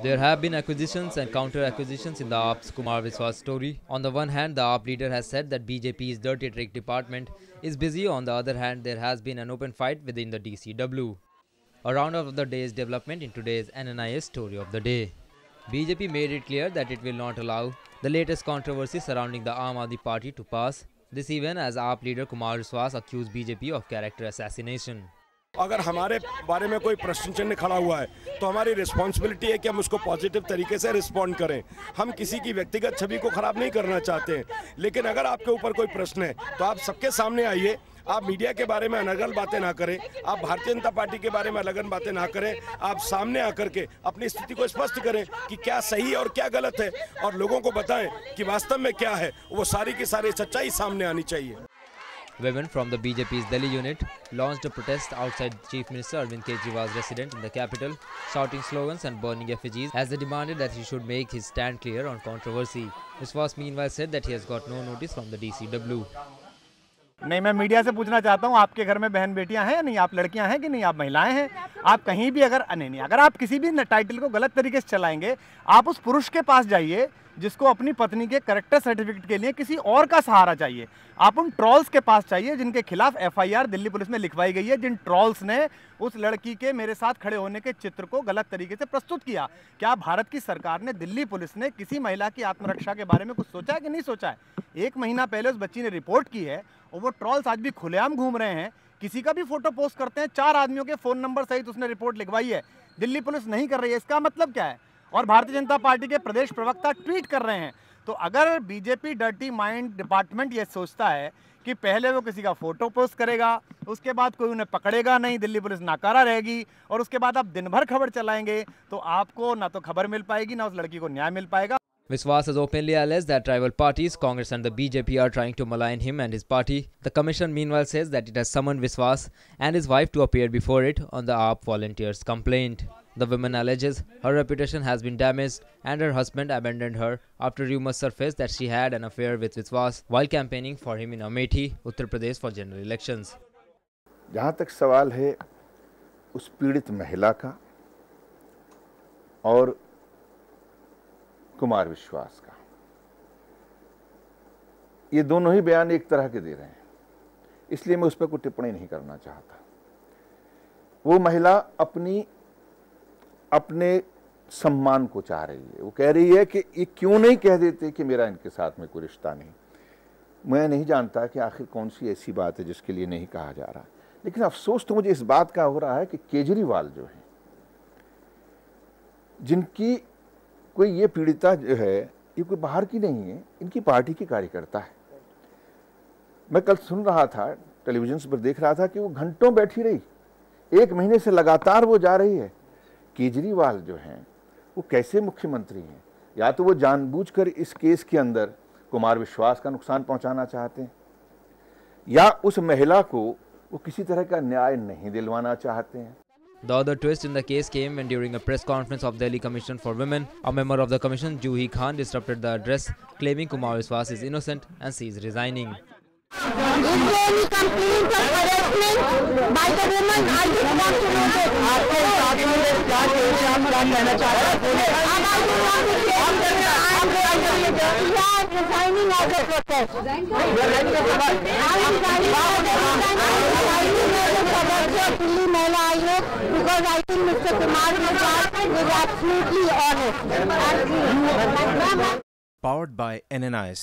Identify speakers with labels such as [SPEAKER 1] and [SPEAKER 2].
[SPEAKER 1] There have been acquisitions and counter-acquisitions in the AAP's Kumar Viswas story. On the one hand, the AAP leader has said that BJP's dirty trick department is busy. On the other hand, there has been an open fight within the DCW. A roundup of the day's development in today's NNIS story of the day. BJP made it clear that it will not allow the latest controversy surrounding the Aam Aadmi party to pass. This even as AAP leader Kumar Viswas accused BJP of character assassination.
[SPEAKER 2] अगर हमारे बारे में कोई प्रश्न चिन्ह खड़ा हुआ है तो हमारी रिस्पॉन्सिबिलिटी है कि हम उसको पॉजिटिव तरीके से रिस्पॉन्ड करें। हम किसी की व्यक्तिगत छवि को खराब नहीं करना चाहते हैं, लेकिन अगर आपके ऊपर कोई प्रश्न है तो आप सबके सामने आइए, आप मीडिया के बारे में अनगल बातें ना करें, आप भारतीय जनता पार्टी के बारे में अलग बातें ना करें, आप सामने आकर के अपनी स्थिति को स्पष्ट करें कि क्या सही है और क्या गलत है, और लोगों को बताएँ कि वास्तव में क्या है, वो सारी की सारी सच्चाई सामने आनी चाहिए।
[SPEAKER 1] Women from the BJP's Delhi unit launched a protest outside Chief Minister Arvind Kejriwal's residence in the capital, shouting slogans and burning effigies as they demanded that he should make his stand clear on controversy. Viswas meanwhile said that he has got no notice from the DCW.
[SPEAKER 3] नहीं मैं media से पूछना चाहता हूँ आपके घर में बहन बेटियाँ हैं या नहीं आप लड़कियाँ हैं कि नहीं आप महिलाएँ हैं आप कहीं भी अगर नहीं नहीं अगर आप किसी भी टाइटल को गलत तरीके से चलाएँगे आप उस पुरुष के पास जाइए जिसको अपनी पत्नी के करेक्टर सर्टिफिकेट के लिए किसी और का सहारा चाहिए। आप उन ट्रॉल्स के पास चाहिए जिनके खिलाफ एफआईआर दिल्ली पुलिस में लिखवाई गई है, जिन ट्रॉल्स ने उस लड़की के, मेरे साथ खड़े होने के चित्र को गलत तरीके से प्रस्तुत किया। क्या भारत की सरकार ने दिल्ली पुलिस ने किसी महिला की आत्मरक्षा के बारे में कुछ सोचा है कि नहीं सोचा है? एक महीना पहले उस बच्ची ने रिपोर्ट की है और वो ट्रॉल्स आज भी खुलेआम घूम रहे हैं। किसी का भी फ़ोटो पोस्ट करते हैं, चार आदमियों के फ़ोन नंबर सहित उसने रिपोर्ट लिखवाई है। दिल्ली पुलिस नहीं कर रही है, इसका मतलब क्या है? और भारतीय जनता पार्टी के प्रदेश प्रवक्ता ट्वीट कर रहे हैं तो अगर बीजेपी डर्टी माइंड डिपार्टमेंट ये सोचता है कि पहले वो किसी का फ़ोटो पोस्ट करेगा उसके बाद कोई उन्हें पकड़ेगा नहीं दिल्ली पुलिस नाकारा रहेगी और उसके बाद आप दिन भर खबर चलाएँगे तो आपको ना तो खबर मिल पाएगी ना उस लड़की को न्याय मिल पाएगा
[SPEAKER 1] Viswas has openly alleged that rival parties, Congress and the BJP, are trying to malign him and his party. The commission meanwhile says that it has summoned Viswas and his wife to appear before it on the AAP volunteers' complaint. The woman alleges her reputation has been damaged and her husband abandoned her after rumors surfaced that she had an affair with Viswas while campaigning for him in Amethi, Uttar Pradesh for general elections.
[SPEAKER 4] जहाँ तक सवाल है उस पीड़ित महिला का और कुमार विश्वास का ये दोनों ही बयान एक तरह के दे रहे हैं इसलिए मैं उस पर कोई टिप्पणी नहीं करना चाहता वो महिला अपनी अपने सम्मान को चाह रही है। वो कह रही है कि ये क्यों नहीं कह देते कि मेरा इनके साथ में कोई रिश्ता नहीं? मैं नहीं जानता कि आखिर कौन सी ऐसी बात है जिसके लिए नहीं कहा जा रहा। लेकिन अफसोस तो मुझे इस बात का हो रहा है कि केजरीवाल जो है, जिनकी कोई ये पीड़िता जो है, ये कोई बाहर की नहीं है, इनकी पार्टी की कार्यकर्ता है। मैं कल सुन रहा था, टेलीविज़न पर देख रहा था कि वो घंटों बैठी रही। एक महीने से लगातार वो जा रही है। केजरीवाल जो हैं वो कैसे मुख्यमंत्री हैं या तो वो जानबूझकर इस केस के अंदर कुमार विश्वास का नुकसान पहुंचाना चाहते हैं या उस महिला को वो किसी तरह का न्याय नहीं दिलवाना चाहते हैं
[SPEAKER 1] The other twist in the case came when during a press conference of Delhi Commission for Women, a member of the commission, Juhi Khan, disrupted the address, claiming Kumar Viswas is innocent and she is resigning.
[SPEAKER 5] Is में क्या कहना चाह हैं. दिल्ली महिला आयोग because I think Mr. Kumar is absolutely honest.
[SPEAKER 6] Powered by NNIS.